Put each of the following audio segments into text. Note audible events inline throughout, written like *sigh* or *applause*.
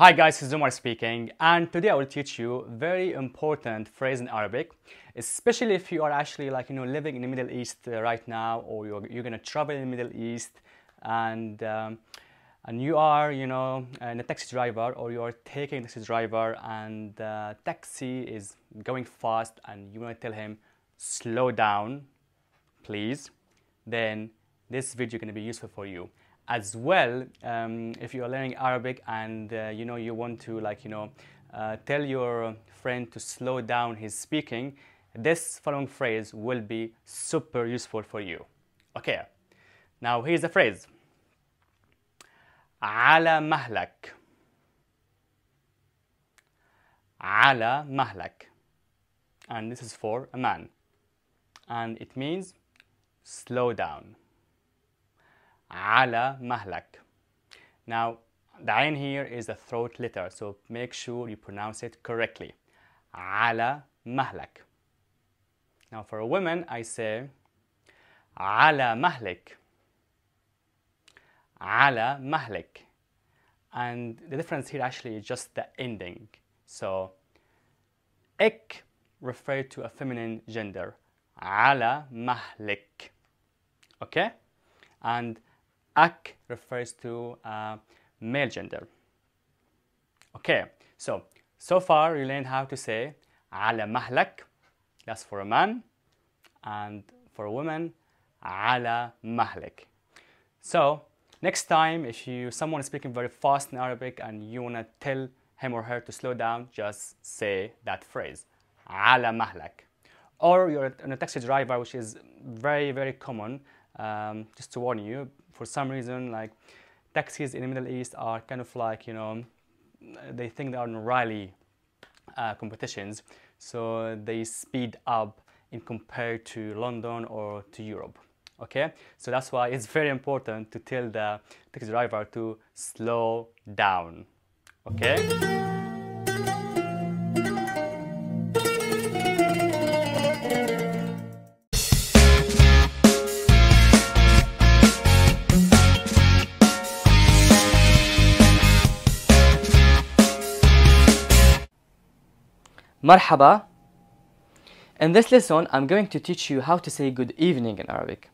Hi guys, this is Omar speaking and today I will teach you very important phrase in Arabic especially if you are actually like you know living in the Middle East uh, right now or you're, you're gonna travel in the Middle East and um, and you are you know a taxi driver or you are taking a taxi driver and the taxi is going fast and you want to tell him slow down please then this video is going to be useful for you as well um, if you are learning Arabic and uh, you know you want to like you know uh, tell your friend to slow down his speaking this following phrase will be super useful for you okay now here's the phrase على مهلك على مهلك and this is for a man and it means slow down ala mahlak. Now, the ayn here is the throat letter, so make sure you pronounce it correctly. Ala mahlak. Now, for a woman, I say ala Mahlak. Ala Mahlak, And the difference here actually is just the ending. So, ik refer to a feminine gender. Ala mahlik. Okay? And ak refers to uh, male gender okay so so far you learned how to say على مهلك that's for a man and for a woman على مهلك so next time if you someone is speaking very fast in Arabic and you want to tell him or her to slow down just say that phrase على مهلك or you're a taxi driver which is very very common um, just to warn you for some reason like taxis in the Middle East are kind of like you know they think they are in rally uh, competitions. So they speed up in compared to London or to Europe okay? So that's why it's *laughs* very important to tell the taxi driver to slow down okay Marhaba. In this lesson, I'm going to teach you how to say good evening in Arabic.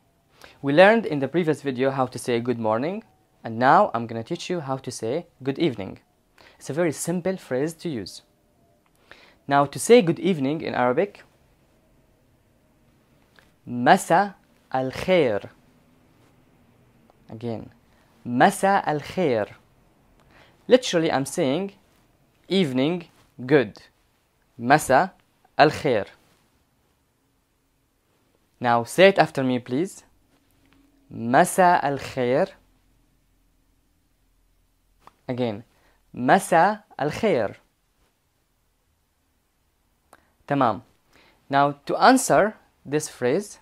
We learned in the previous video how to say good morning, and now I'm going to teach you how to say good evening. It's a very simple phrase to use. Now, to say good evening in Arabic, Masa al khair. Again, Masa al khair. Literally, I'm saying evening good. Masa al. Now say it after me, please. Masa al. Again. Masa al khair. Tamam. Now to answer this phrase,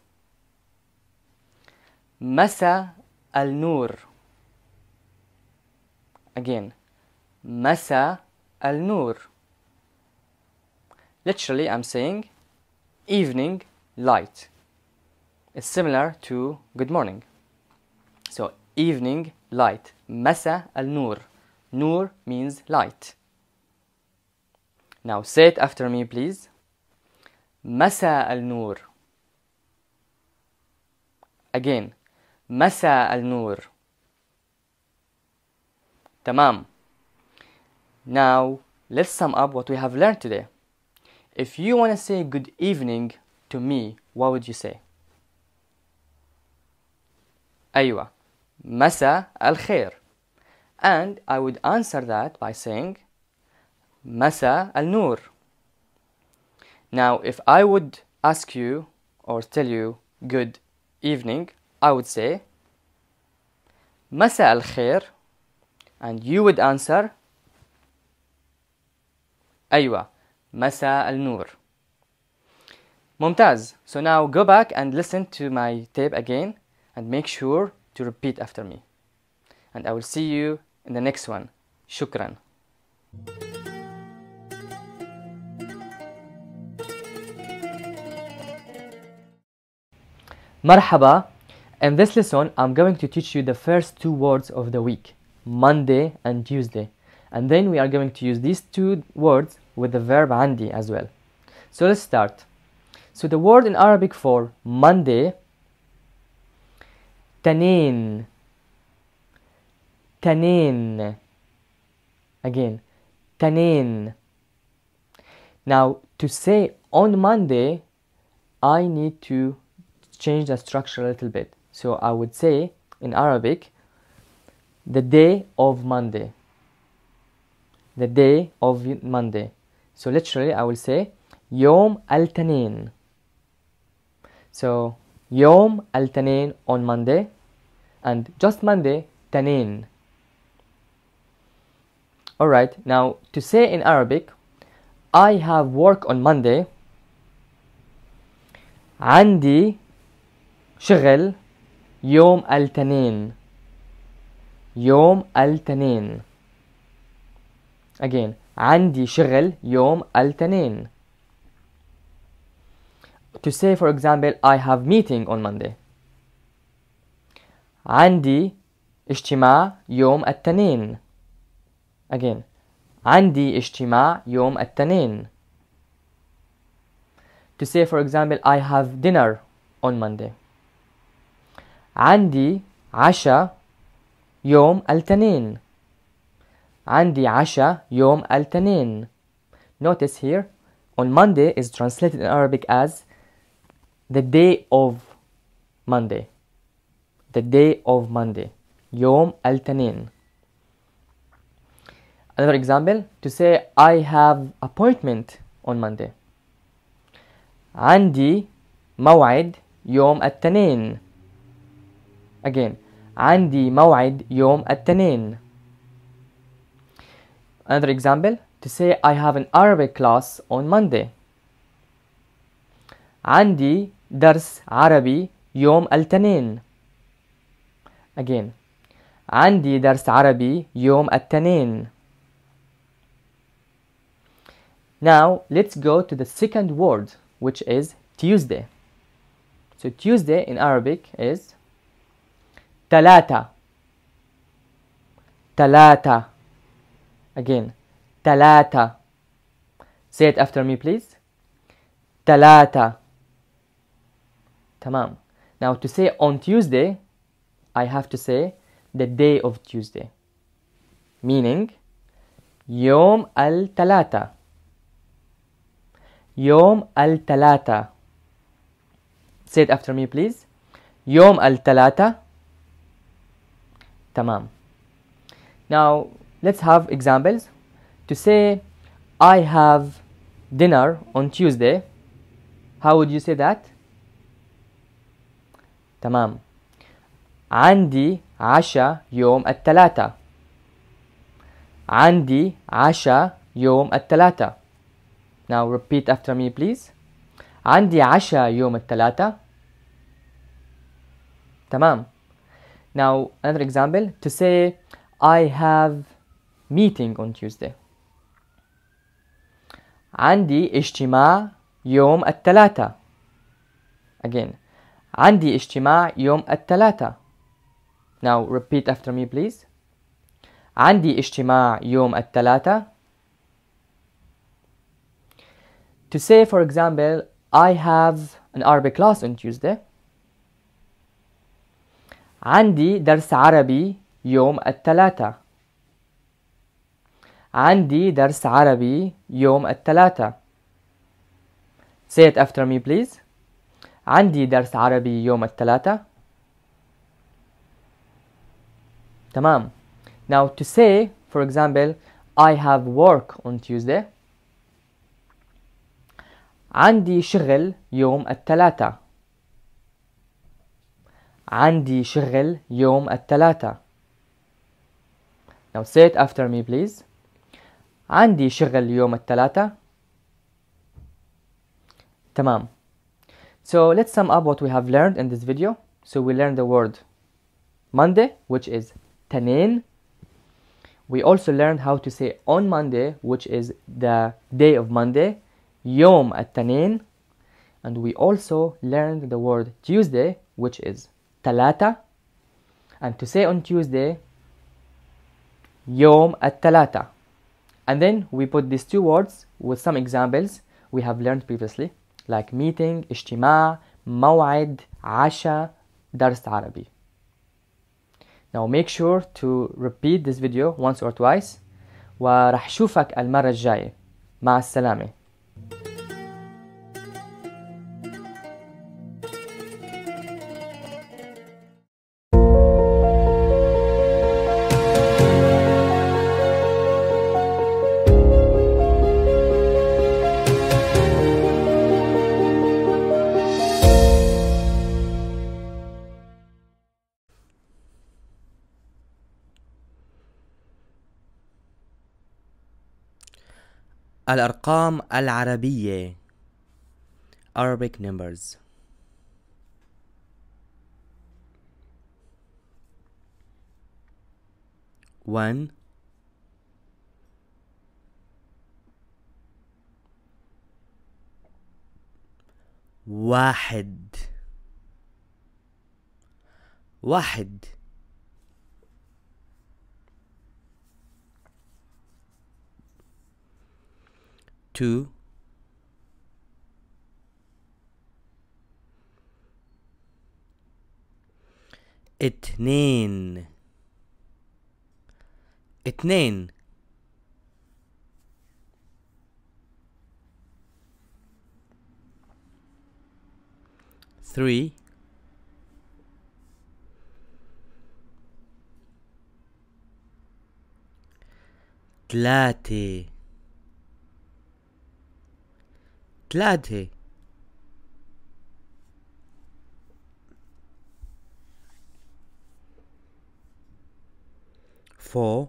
Masa al nur. Again. Masa al nur. Literally, I'm saying evening light. It's similar to good morning. So, evening light. Masa al nur. Means light. Now, say it after me, please. Masa al nur. Again. Masa al nur. Tamam. Now, let's sum up what we have learned today. If you want to say good evening to me, what would you say? أيوة مساء الخير and I would answer that by saying مساء النور now if I would ask you or tell you good evening I would say مساء الخير and you would answer أيوة Masa Al Nur. Mumtaz. So now go back and listen to my tape again and make sure to repeat after me. And I will see you in the next one. Shukran. Marhaba. In this lesson, I'm going to teach you the first two words of the week, Monday and Tuesday. And then we are going to use these two words with the verb عندي as well so let's start so the word in Arabic for Monday تنين تنين again تنين now to say on Monday I need to change the structure a little bit so I would say in Arabic the day of Monday the day of Monday so literally I will say يوم الاثنين so يوم الاثنين on Monday and just Monday تنين alright now to say in Arabic I have work on Monday عندي شغل يوم الاثنين يوم الاثنين again عندي شغل يوم الاثنين to say for example I have meeting on Monday عندي اجتماع يوم الاثنين again عندي اجتماع يوم الاثنين to say for example I have dinner on Monday عندي عشاء يوم الاثنين عندي عشاء يوم الاثنين notice here on Monday is translated in Arabic as the day of Monday the day of Monday يوم الاثنين another example to say I have appointment on Monday عندي موعد يوم الاثنين again عندي موعد يوم الاثنين another example to say I have an Arabic class on Monday عندي درس عربي يوم الاثنين again عندي درس عربي يوم الاثنين now let's go to the second word which is Tuesday so Tuesday in Arabic is ثلاثة ثلاثة Again. Talata. Say it after me, please. Talata. Tamam. Now, to say on Tuesday, I have to say the day of Tuesday. Meaning, Yom al Talata. Yom al Talata. Say it after me, please. Yom al Talata. Tamam. Now, let's have examples to say I have dinner on Tuesday how would you say that تمام عندي عشاء يوم الثلاثة عندي عشاء يوم الثلاثة now repeat after me please عندي عشاء يوم الثلاثة تمام now another example to say I have meeting on Tuesday عندي اجتماع يوم الثلاثة again عندي اجتماع يوم الثلاثة now repeat after me please عندي اجتماع يوم الثلاثة to say for example I have an Arabic class on Tuesday عندي درس عربي يوم الثلاثة عندي درس عربي يوم الثلاثة say it after me please عندي درس عربي يوم الثلاثة تمام now to say for example I have work on Tuesday عندي شغل يوم الثلاثة عندي شغل يوم الثلاثة now say it after me please عندي شغل يوم الثلاثة تمام so let's sum up what we have learned in this video so we learned the word Monday which is تنين we also learned how to say on Monday which is the day of Monday يوم التنين and we also learned the word Tuesday which is ثلاثة and to say on Tuesday يوم الثلاثة And then we put these two words with some examples we have learned previously like meeting, اجتماع, موعد, عشاء, درس عربي. Now make sure to repeat this video once or twice وراح شوفك المرة الجاية مع السلامة الأرقام العربية. Arabic numbers. One. واحد. واحد. Two اتنين. اتنين. three. تلاتة. تلاتة four.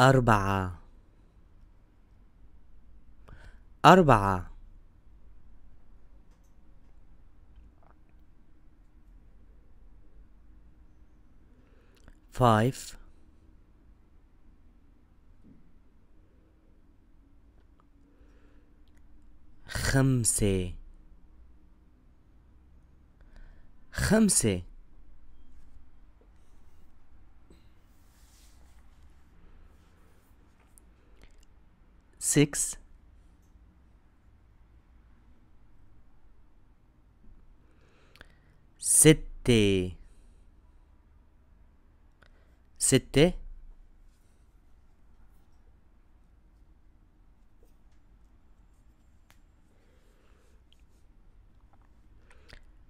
أربعة أربعة five. خمسة. خمسة. Six. ستة. ستة.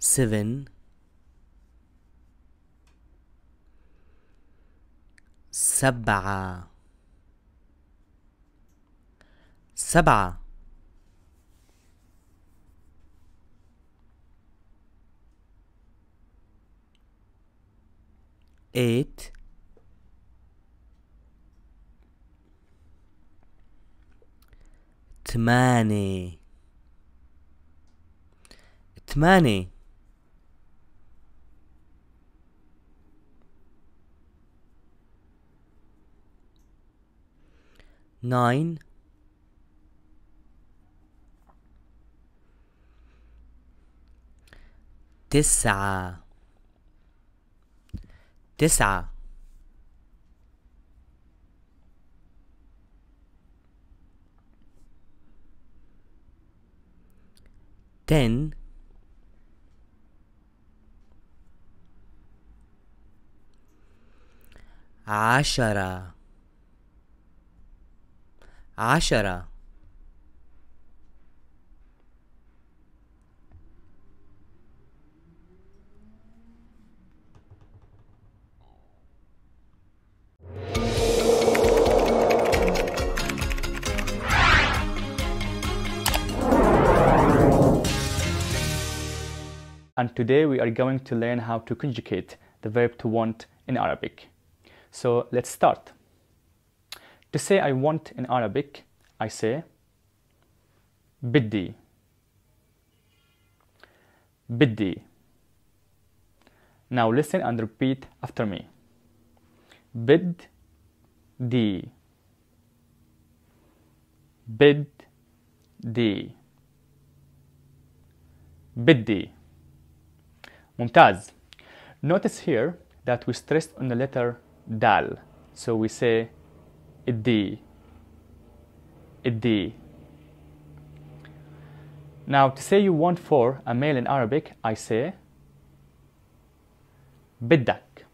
Seven سبعة. سبعة. eight. ثمانية ثمانية nine تسعة تسعة ten عشرة عشرة and today we are going to learn how to conjugate the verb to want in Arabic. So let's start. To say I want in Arabic, I say بدي بدي Now listen and repeat after me. بدي بدي بدي ممتاز Notice here that we stressed on the letter dal. So we say iddi, iddi. Now to say you want for a male in Arabic, I say بدك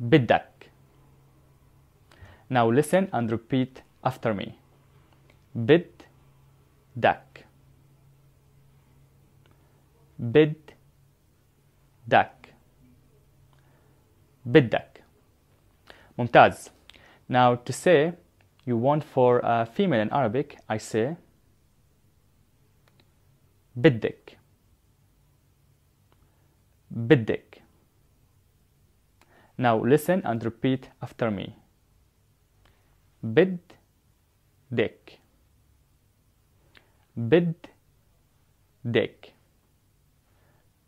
بدك Now listen and repeat after me بدك بدك بدك ممتاز Now to say you want for a female in Arabic I say بدك بدك Now listen and repeat after me بدك بدك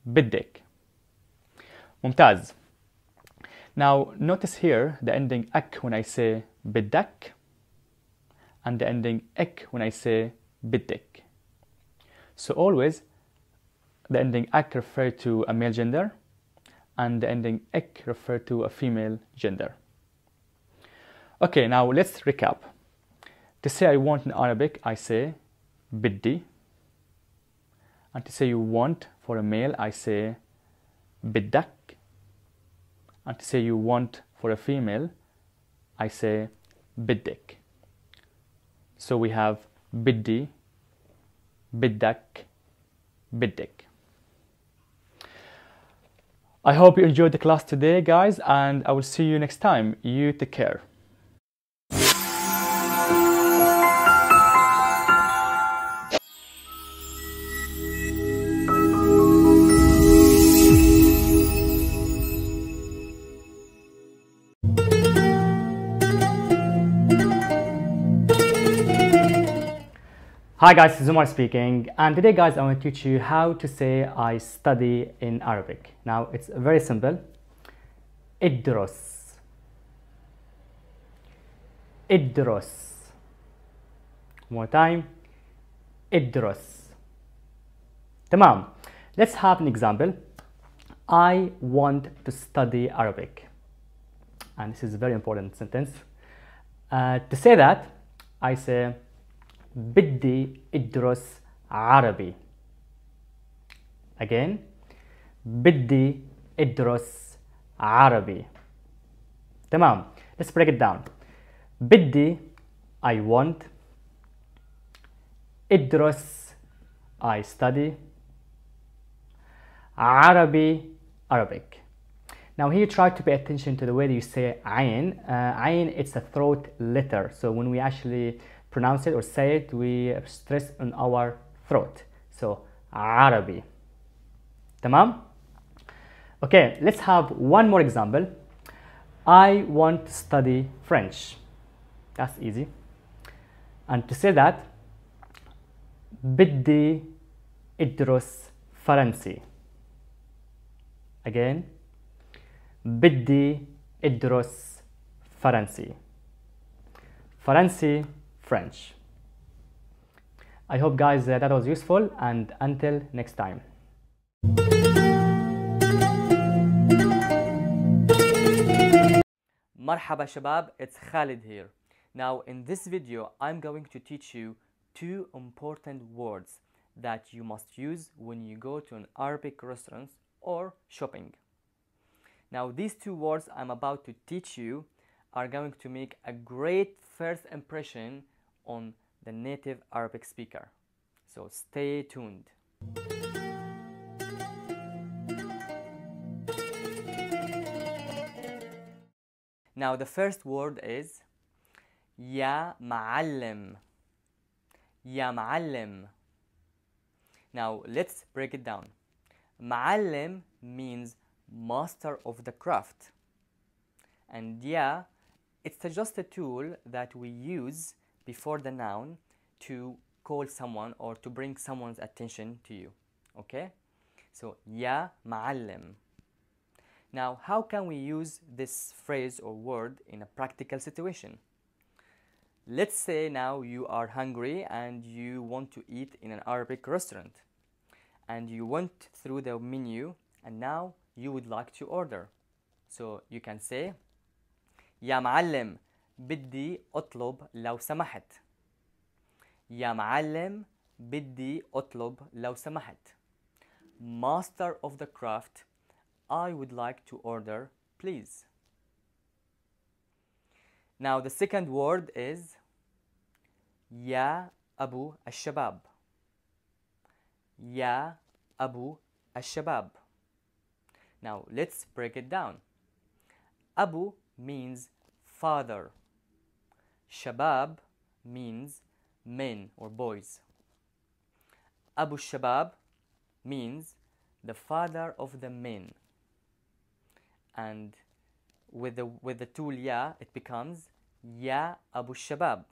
بدك ممتاز now notice here the ending ak when I say bidak, and the ending ek when I say bidik. So always the ending ak refer to a male gender and the ending ek refer to a female gender. Okay, now let's recap. To say I want in Arabic, I say biddi. And to say you want for a male, I say biddak. And to say you want for a female, I say biddik. So we have biddi, biddak, biddik. I hope you enjoyed the class today, guys, and I will see you next time. You take care. Hi guys, this is Umar speaking and today guys I want to teach you how to say I study in Arabic. Now it's very simple. Idros. Idros. More time. Idros. Tamam. Let's have an example. I want to study Arabic. And this is a very important sentence. Uh, to say that, I say بدي ادرس عربي again بدي ادرس عربي تمام let's break it down بدي I want ادرس I study عربي Arabic now here try to pay attention to the way you say ayin uh, ayin it's a throat letter so when we actually pronounce it or say it, we stress on our throat. So Arabi. Tamam? Okay, let's have one more example. I want to study French. That's easy. And to say that, بدي ادرس فرنسي. Again, بدي ادرس فرنسي. فرنسي French. I hope guys that was useful and until next time. Marhaba Shabab, it's Khalid here. Now in this video, I'm going to teach you two important words that you must use when you go to an Arabic restaurant or shopping. Now these two words I'm about to teach you are going to make a great first impression on the native Arabic speaker. So stay tuned. Now the first word is يا معلم يا معلم Now let's break it down. معلم means master of the craft. And yeah, it's just a tool that we use before the noun to call someone or to bring someone's attention to you. Okay? So, ya ma'allim. Now, how can we use this phrase or word in a practical situation? Let's say now you are hungry and you want to eat in an Arabic restaurant. And you went through the menu and now you would like to order so you can say يا معلم بدي أطلب لو سمحت يا معلم بدي أطلب لو سمحت Master of the craft I would like to order please Now the second word is يا أبو الشباب يا أبو الشباب Now let's break it down. Abu means father. Shabab means men or boys. Abu Shabab means the father of the men. And with the with the tool ya it becomes Ya Abu Shabab.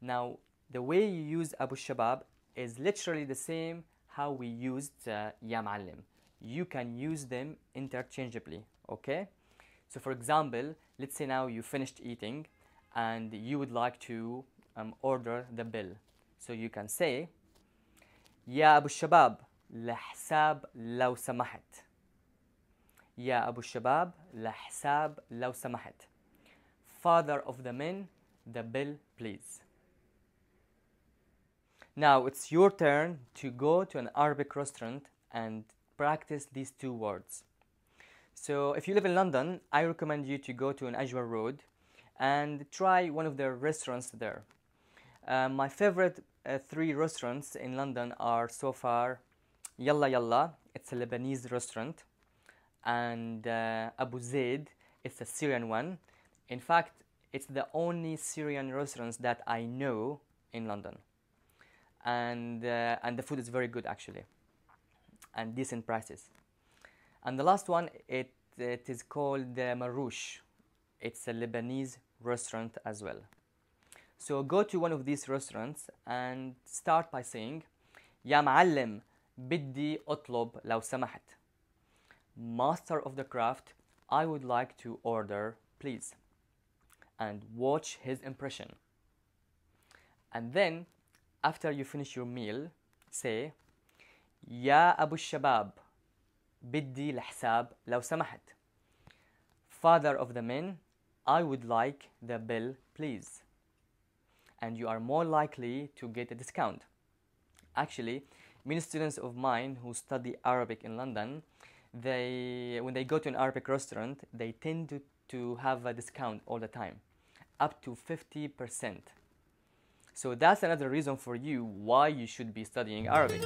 Now the way you use Abu Shabab is literally the same how we used uh, Ya Ma'allim. You can use them interchangeably, okay? So for example, let's say now you finished eating and you would like to um, order the bill. So you can say, Ya Abu Shabab, lahsab لو Ya Abu Shabab, الشباب لحساب Father of the men, the bill please. Now it's your turn to go to an Arabic restaurant and practice these two words. So if you live in London, I recommend you to go to an Edgware Road and try one of their restaurants there. Uh, my favorite uh, three restaurants in London are so far Yalla Yalla, it's a Lebanese restaurant, and uh, Abu Zaid, it's a Syrian one. In fact, it's the only Syrian restaurants that I know in London and uh, and the food is very good actually and decent prices and the last one it it is called uh, Maroush it's a Lebanese restaurant as well so go to one of these restaurants and start by saying يا معلم بدي أطلب لو سمحت master of the craft I would like to order please and watch his impression and then after you finish your meal say يا أبو الشباب بدي الحساب لو سمحت Father of the men I would like the bill please. And you are more likely to get a discount. Actually many students of mine who study Arabic in London they when they go to an Arabic restaurant they tend to, to have a discount all the time up to 50% so that's another reason for you why you should be studying Arabic.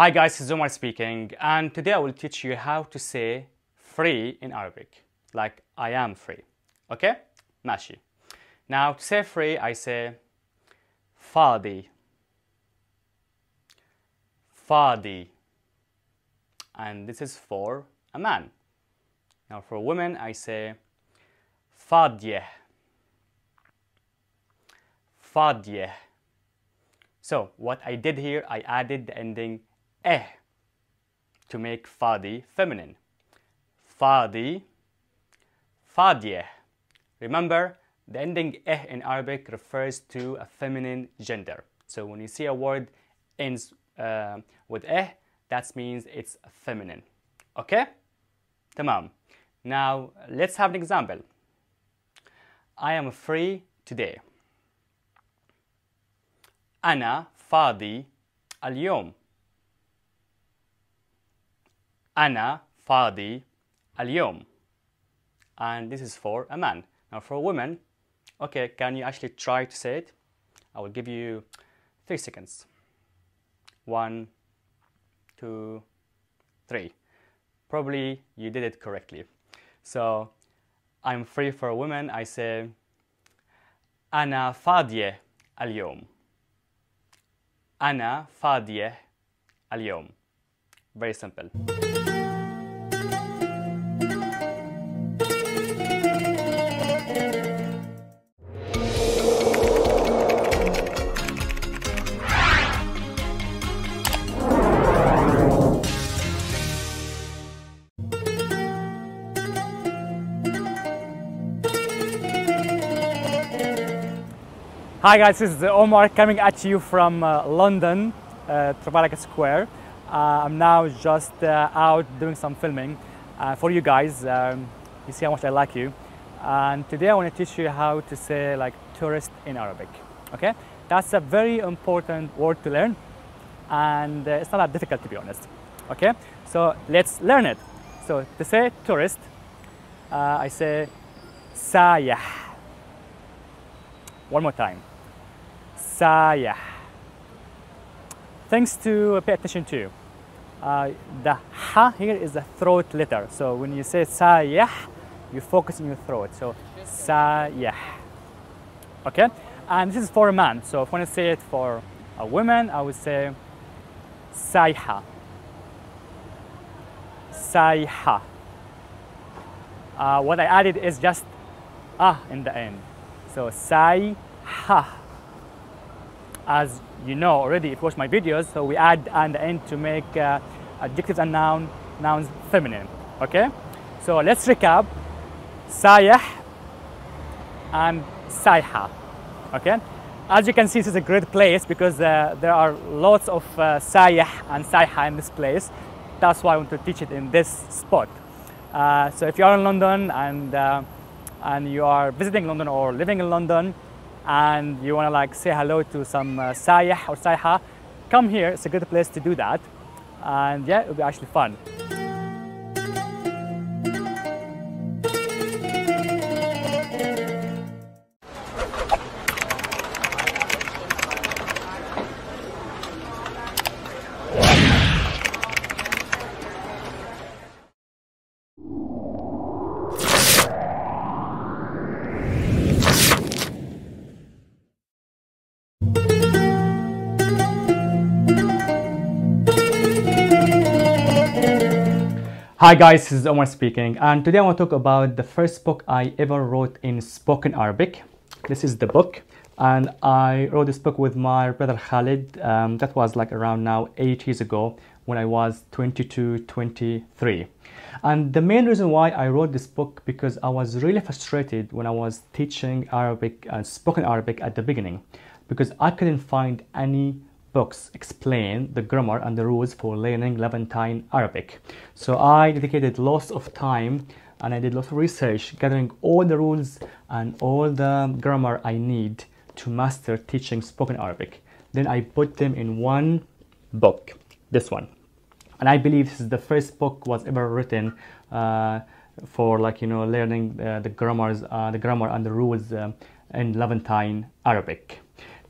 Hi guys, this is Omar speaking and today I will teach you how to say free in Arabic like I am free okay ماشي now to say free I say فاضي فاضي and this is for a man now for women I say فاضية فاضية so what I did here, I added the ending eh to make fadi feminine. Fadi, fadiyeh. Remember, the ending eh in Arabic refers to a feminine gender. So when you see a word ends uh, with eh, that means it's feminine. Okay? Tamam. Now let's have an example. I am free today. أنا فاضي اليوم Ana Fadi Aliom. And this is for a man. Now for a woman, okay, can you actually try to say it? I will give you three seconds. One, two, three. Probably you did it correctly. So I'm free for a woman, I say Ana Fadie Aliom. Ana Fadie Aliom. Very simple. Hi guys, this is Omar coming at you from uh, London, uh, Trafalgar Square. Uh, I'm now just uh, out doing some filming uh, for you guys. Um, you see how much I like you. And today I want to teach you how to say like tourist in Arabic. Okay, that's a very important word to learn, and uh, it's not that difficult to be honest. Okay, so let's learn it. So to say tourist, I say sayah. One more time. Sayah. Things to pay attention to. Uh, the ha here is the throat letter. So when you say sayah, you focus on your throat. So sayah. Okay? And this is for a man. So if I want to say it for a woman, I would say sayha. Sayha. Uh, what I added is just ah in the end. So sayha. As you know already, if you watch my videos, so we add and end to make uh, adjectives and noun, nouns feminine. Okay? So let's recap. Sayah and sayha. Okay? As you can see, this is a great place because uh, there are lots of uh, sayah and sayha in this place. That's why I want to teach it in this spot. Uh, so if you are in London and uh, and you are visiting London or living in London and you want to like say hello to some uh, sayah or sayha, come here. It's a good place to do that. And yeah, it'll be actually fun. Hi guys, this is Omar speaking and today I want to talk about the first book I ever wrote in spoken Arabic. This is the book and I wrote this book with my brother Khalid. Um, that was like around now eight years ago when I was 22, 23. And the main reason why I wrote this book because I was really frustrated when I was teaching Arabic and spoken Arabic at the beginning because I couldn't find any books explain the grammar and the rules for learning Levantine Arabic. So I dedicated lots of time and I did lots of research gathering all the rules and all the grammar I need to master teaching spoken Arabic. Then I put them in one book, this one. And I believe this is the first book was ever written uh, for like you know learning uh, the grammars, uh, the grammar and the rules um, in Levantine Arabic.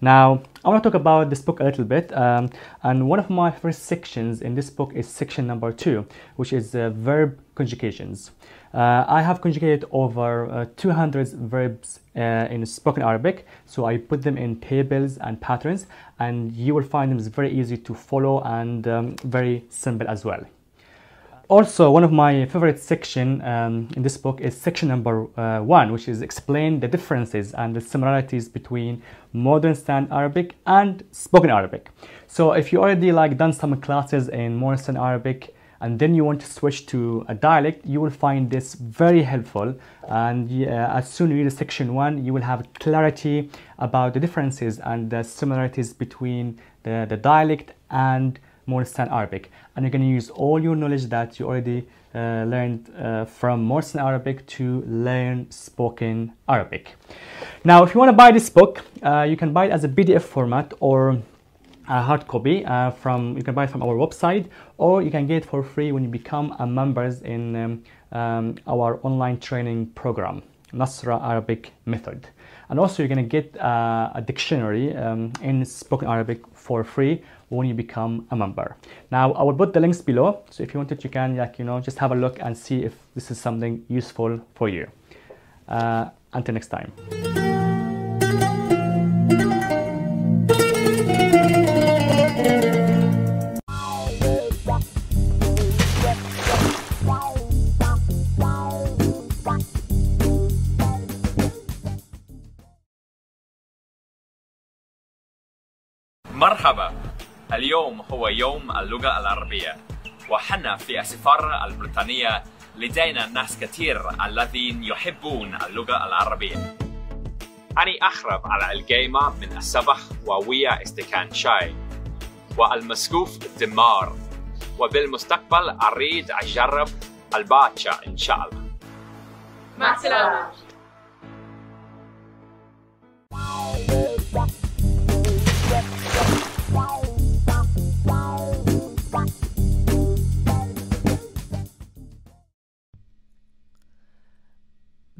Now, I want to talk about this book a little bit, um, and one of my first sections in this book is section number two, which is uh, verb conjugations. Uh, I have conjugated over uh, 200 verbs uh, in spoken Arabic, so I put them in tables and patterns, and you will find them very easy to follow and um, very simple as well. Also, one of my favorite section um, in this book is section number uh, one, which is explain the differences and the similarities between modern standard Arabic and spoken Arabic. So if you already like done some classes in modern standard Arabic and then you want to switch to a dialect, you will find this very helpful. And uh, as soon as you read section one, you will have clarity about the differences and the similarities between the, the dialect and more Arabic and you're going to use all your knowledge that you already uh, learned uh, from Morse Arabic to learn spoken Arabic. Now, if you want to buy this book, uh, you can buy it as a PDF format or a hard copy uh, from you can buy it from our website or you can get it for free when you become a members in um, um, our online training program Nassra Arabic Method and also you're going to get uh, a dictionary um, in spoken Arabic for free when you become a member. Now I will put the links below, so if you want it, you can like you know just have a look and see if this is something useful for you. Uh, until next time. مرحبا. اليوم هو يوم اللغة العربية. وحنا في السفارة البريطانية لدينا ناس كثير الذين يحبون اللغة العربية. أني أخرب على القيمة من السبح وويا استكان شاي. والمسقوف دمار. وبالمستقبل أريد أجرب الباتشا إن شاء الله. مع السلامة.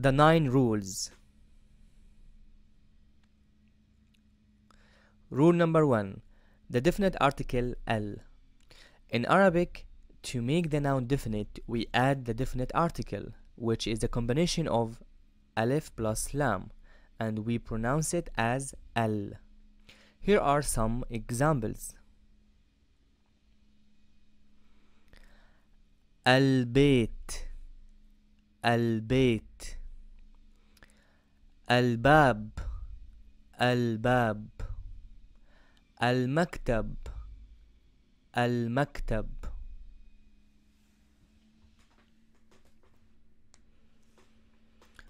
The Nine Rules. Rule number one the definite article al. In Arabic, to make the noun definite, we add the definite article, which is the combination of alif plus lam, and we pronounce it as al. Here are some examples. Al-bayt Al-bayt الباب الباب المكتب المكتب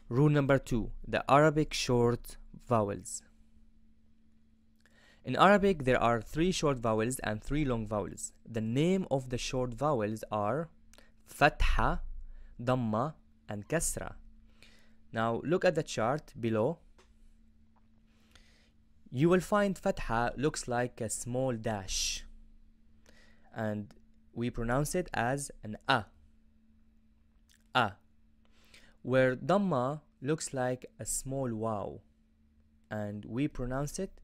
Rule number two the Arabic short vowels. In Arabic, there are three short vowels and three long vowels. The name of the short vowels are Fatha, Dhamma, and Kasra. Now look at the chart below. You will find Fatha looks like a small dash. And we pronounce it as an A. A. Where Dhamma looks like a small waw. And we pronounce it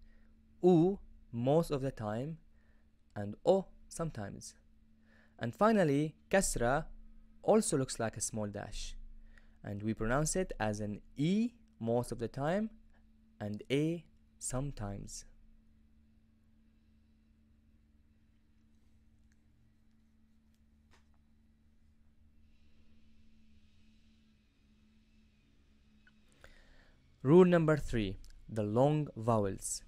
U most of the time and O sometimes. And finally, Kasra also looks like a small dash and we pronounce it as an E most of the time and A sometimes. Rule number three the long vowels.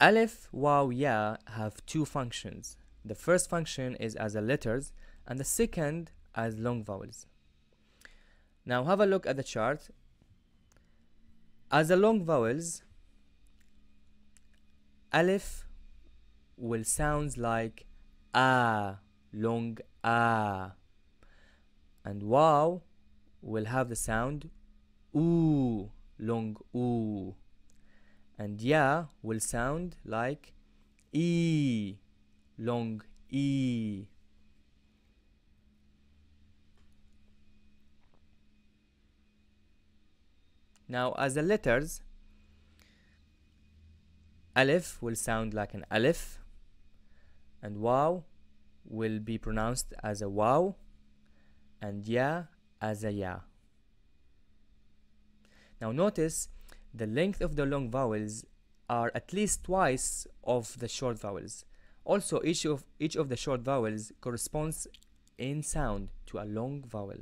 Aleph, Waw, Ya have two functions. The first function is as a letters and the second as long vowels. Now have a look at the chart. As the long vowels, Aleph will sound like ah, long ah. And Waw will have the sound oo, long oo. And Ya will sound like e, long e. Now as the letters, Aleph will sound like an Aleph and Waw will be pronounced as a Waw and Ya as a Ya. Now notice the length of the long vowels are at least twice of the short vowels. Also each of each of the short vowels corresponds in sound to a long vowel.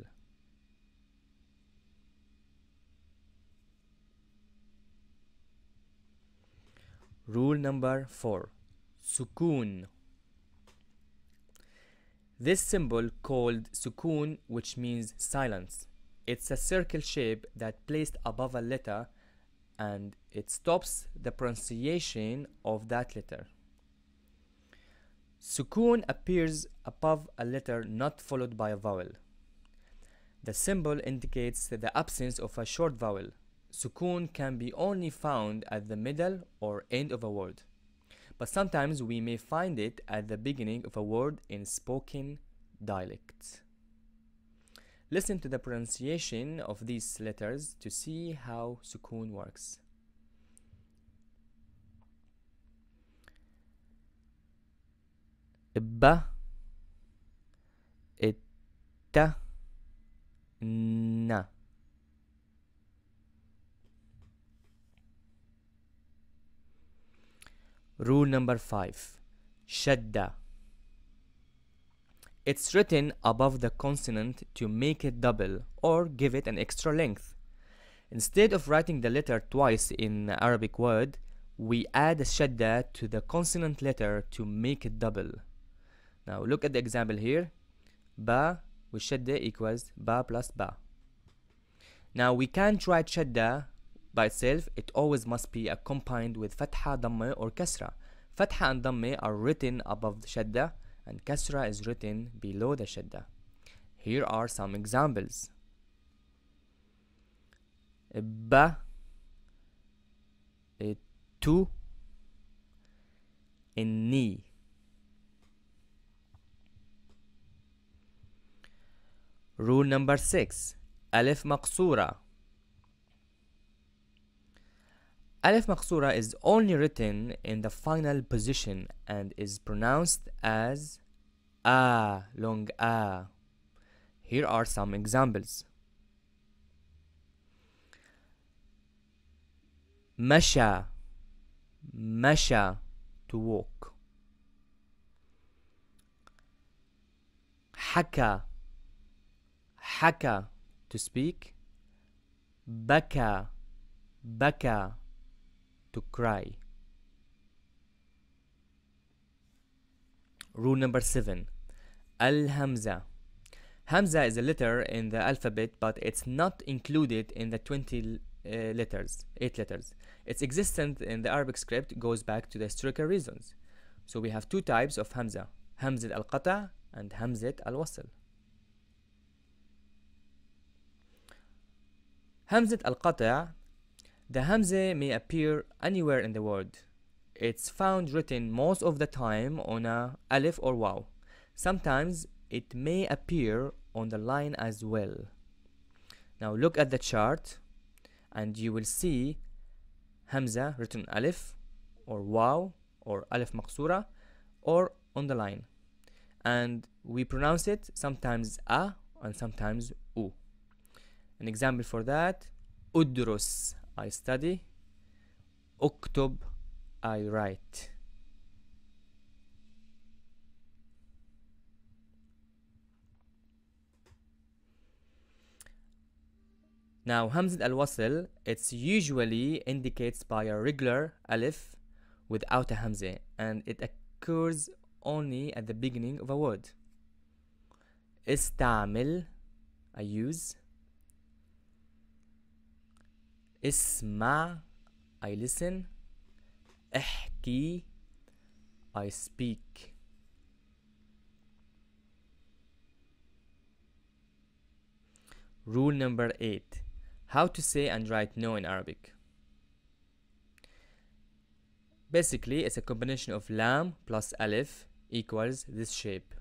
Rule number 4 Sukun This symbol called sukun which means silence. It's a circle shape that placed above a letter and it stops the pronunciation of that letter. Sukun appears above a letter not followed by a vowel. The symbol indicates the absence of a short vowel. Sukun can be only found at the middle or end of a word, but sometimes we may find it at the beginning of a word in spoken dialect. Listen to the pronunciation of these letters to see how sukun works. ba na Rule number 5 Shadda It's written above the consonant to make it double or give it an extra length. Instead of writing the letter twice in Arabic word, we add a shadda to the consonant letter to make it double. Now look at the example here. Ba with shadda equals ba plus ba. Now we can't write shadda by itself, it always must be accompanied with fatha, dhamma or kasra. Fatha and dhamma are written above the shadda and kasra is written below the shadda. Here are some examples. Ba tu inni Rule number 6 Alif Maqsura Alif maqsura is only written in the final position and is pronounced as A, long A. Here are some examples. Masha, Masha, to walk. Haka, Haka, to speak. Baka, Baka, to cry. Rule number seven Al Hamza. Hamza is a letter in the alphabet, but it's not included in the 20 uh, letters, 8 letters. Its existence in the Arabic script goes back to the historical reasons. So we have two types of Hamza Hamzat al Qata and Hamzat al Wasl. Hamzat al Qata the Hamza may appear anywhere in the word. It's found written most of the time on a alif or waw. Sometimes it may appear on the line as well. Now look at the chart and you will see Hamza written alif or waw or alif maqsura or on the line and we pronounce it sometimes a and sometimes u an example for that udrus I study. October. I write. Now Hamzat al-Wasl, it's usually indicates by a regular alif without a hamza and it occurs only at the beginning of a word. Istamil, I use. اسمع I listen احكي I speak Rule number 8 how to say and write no in Arabic. Basically, it's a combination of lam plus alif equals this shape.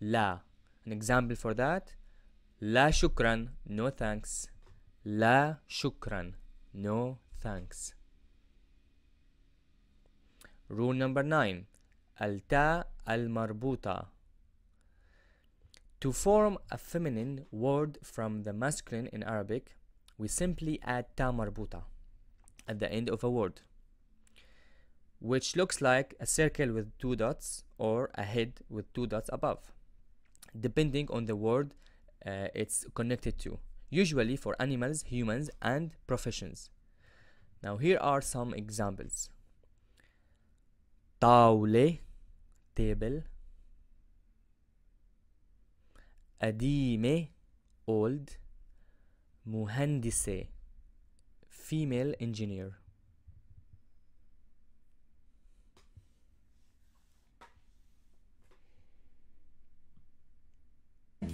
La. An example for that. La shukran, no thanks. La shukran, no thanks. Rule number 9. Al-ta al-marbuta. To form a feminine word from the masculine in Arabic, we simply add ta marbuta at the end of a word which looks like a circle with two dots or a head with two dots above depending on the word uh, it's connected to usually for animals humans and professions now here are some examples طاولة table قديمة old مهندسة female engineer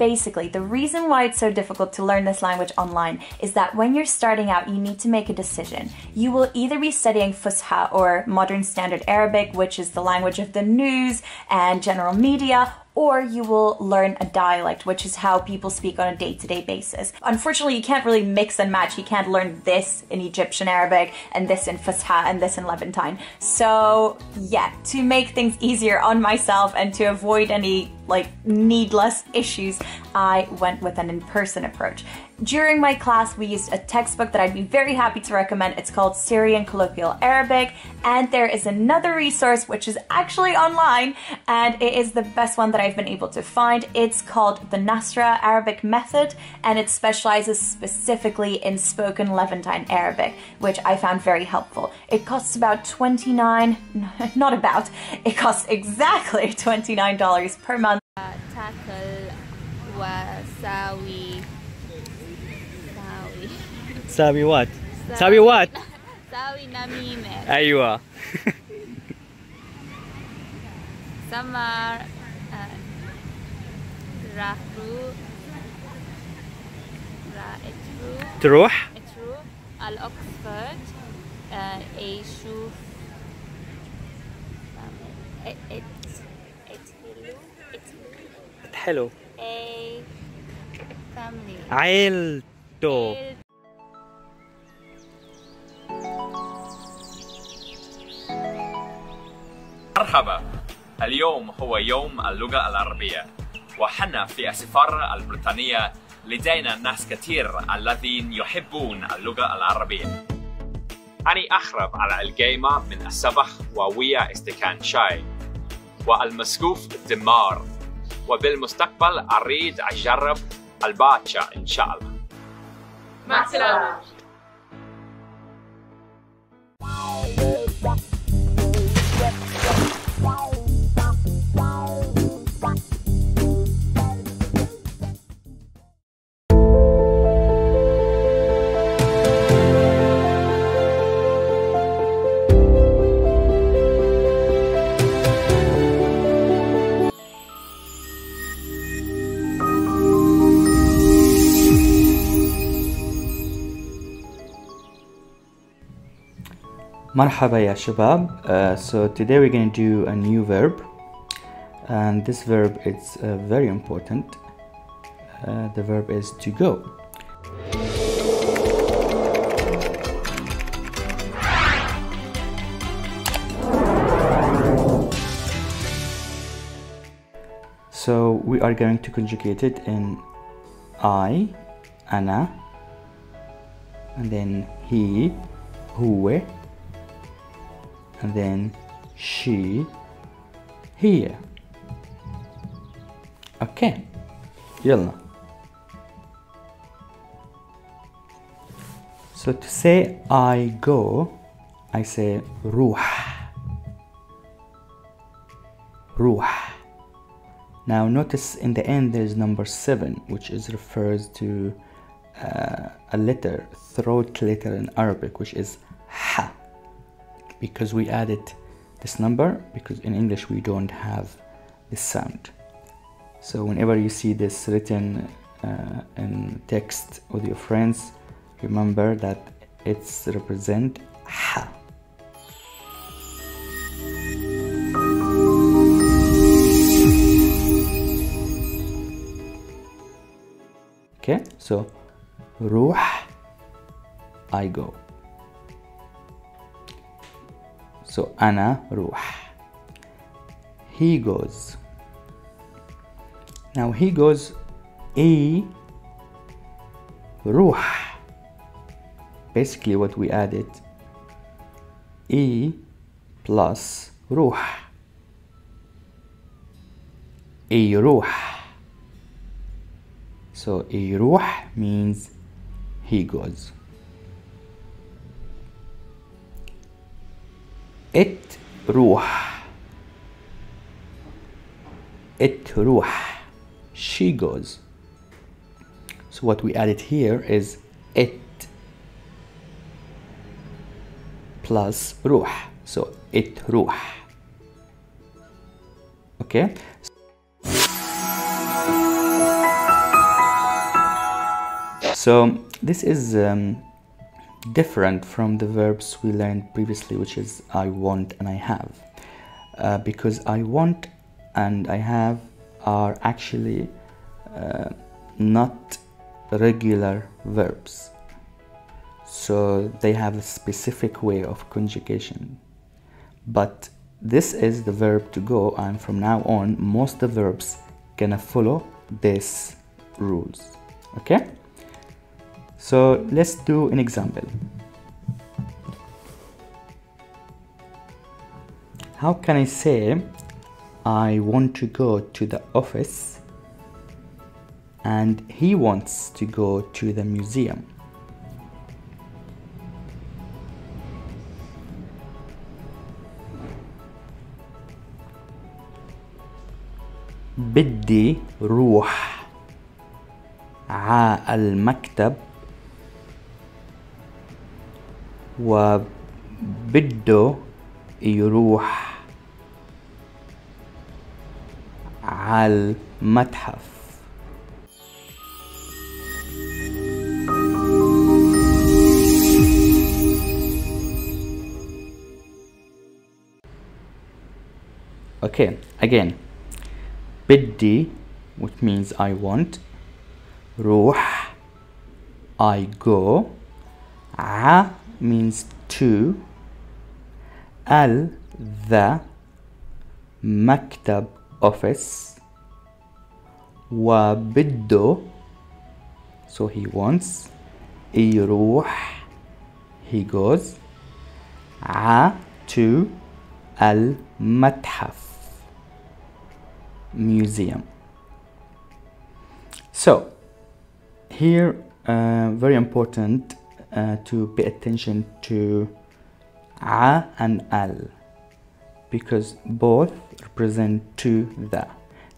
Basically, the reason why it's so difficult to learn this language online is that when you're starting out, you need to make a decision. You will either be studying Fusha or Modern Standard Arabic, which is the language of the news and general media, or you will learn a dialect, which is how people speak on a day to day basis. Unfortunately, you can't really mix and match. You can't learn this in Egyptian Arabic and this in Fusha and this in Levantine. So, yeah, to make things easier on myself and to avoid any like needless issues, I went with an in person approach. During my class, we used a textbook that I'd be very happy to recommend. It's called Syrian Colloquial Arabic, and there is another resource which is actually online, and it is the best one that I've been able to find. It's called the Nassra Arabic Method, and it specializes specifically in spoken Levantine Arabic, which I found very helpful. It costs about 29, *laughs* not about, it costs exactly *laughs* $29 per month. Uh, tackle وساوي ساوي Sabi what? تساوي what *laughs* تساوي نميمة ايوه *laughs* سمر راح رو راح اترو تروح اترو على اوكسفورد آه، يشوف ات ات اتهلو اتهلو حلو اي فاميلي عيلته مرحبا. اليوم هو يوم اللغة العربية. وحنا في السفارة البريطانية لدينا ناس كثير الذين يحبون اللغة العربية. أنا أخرب على القيمة من الصبح وويا استكان شاي. والمسقوف دمار. وبالمستقبل أريد أجرب الباتشا إن شاء الله. مع السلامة. Ya shabab. Uh, so today we're going to do a new verb, and this verb is uh, very important. Uh, the verb is to go. So we are going to conjugate it in I, Anna, and then he, هو, and then she here okay يلا so to say I go I say روح روح now notice in the end there's number seven which is refers to uh, a letter throat letter in Arabic which is ha because we added this number because in English we don't have this sound. So whenever you see this written uh, in text with your friends, remember that it's represent ha. Okay, so ruh, I go. So ana ruh. He goes. Now he goes e ruh. Basically what we added e plus ruh. E ruh. So e ruh means he goes. it روح it روح she goes so what we added here is it plus روح so it روح okay so this is um, different from the verbs we learned previously which is I want and I have. Uh, because I want and I have are actually uh, not regular verbs. So they have a specific way of conjugation. But this is the verb to go and from now on most of the verbs gonna follow this rules. Okay so let's do an example how can I say I want to go to the office and he wants to go to the museum بدي روح ع المكتب وبده يروح على المتحف Okay, again. بدي which means I want روح I go means to ال the مكتب office وبده so he wants يروح he goes ع to المتحف museum so here uh, very important uh, to pay attention to a and al because both represent to the.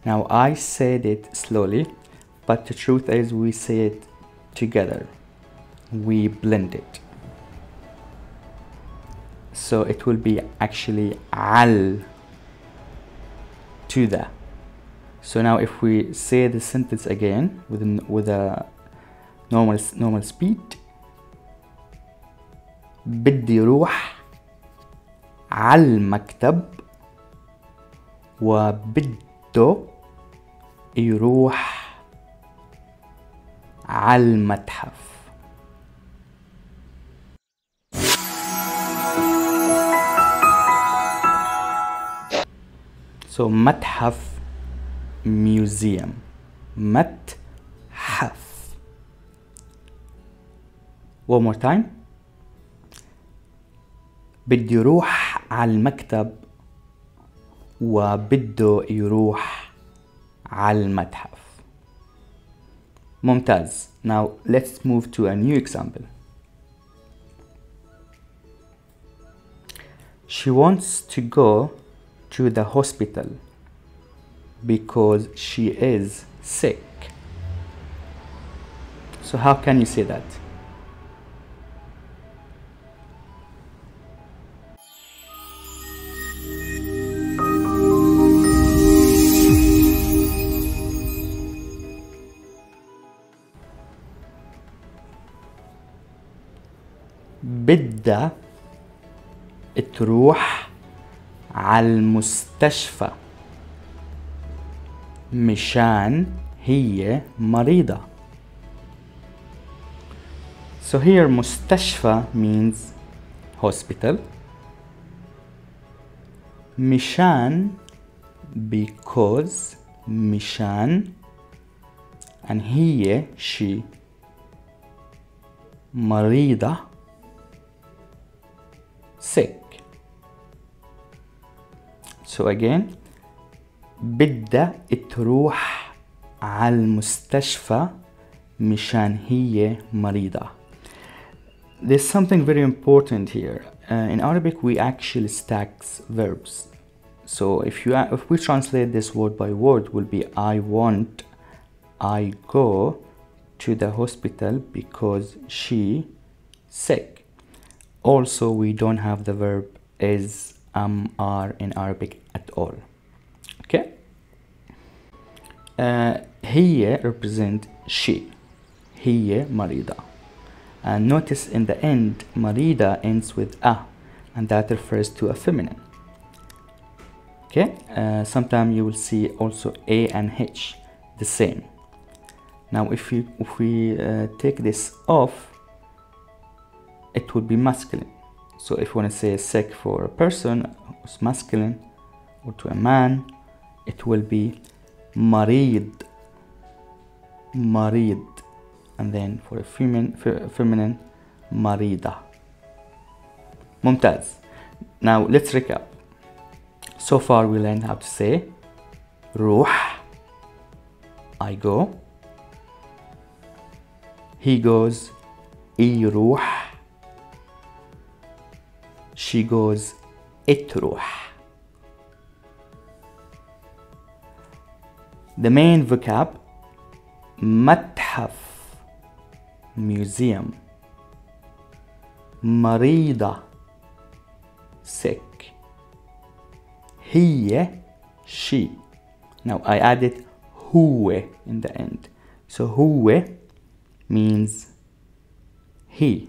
Now i said it slowly but the truth is we say it together. We blend it. So it will be actually al to the. So now if we say the sentence again with with a normal normal speed بدي روح على المكتب وبده يروح على المتحف. So متحف museum. متحف. One more time. بدي يروح على المكتب وبده يروح على المتحف ممتاز now let's move to a new example she wants to go to the hospital because she is sick. So, how can you say that? بدها تروح على المستشفى مشان هي مريضة. So here مستشفى means hospital. مشان because مشان and هي she مريضة. sick So again بدها تروح على المستشفى مشان هي مريضة. There's something very important here. Uh, in Arabic, we actually stack verbs. So if you if we translate this word by word, will be I want, I go to the hospital because she sick. Also, we don't have the verb is, am, are in Arabic at all. Okay. Uh, هي represent she. هي مريضة. And notice in the end, مريضة ends with a, and that refers to a feminine. Okay. Uh, Sometimes you will see also a and h, the same. Now, if we if we uh, take this off, it would be masculine. So if you want to say sick for a person, who's masculine, or to a man, it will be marid, marid. And then for a feminine, feminine marida. Mumtaz. Now let's recap. So far we learned how to say ruh, I go. He goes, i ruh she goes تروح The main vocab متحف museum مريضة sick هي she now I added هو in the end so هو means he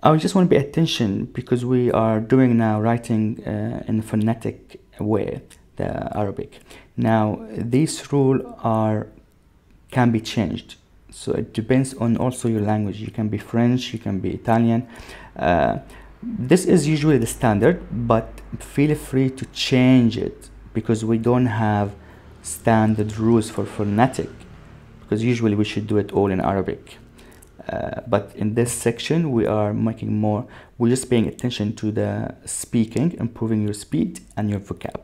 I just want to pay attention because we are doing now writing uh, in a phonetic way the Arabic. Now these rules are can be changed, so it depends on also your language. You can be French, you can be Italian. Uh, this is usually the standard, but feel free to change it because we don't have standard rules for phonetic because usually we should do it all in Arabic. Uh, but in this section we are making more. We're just paying attention to the speaking improving your speed and your vocab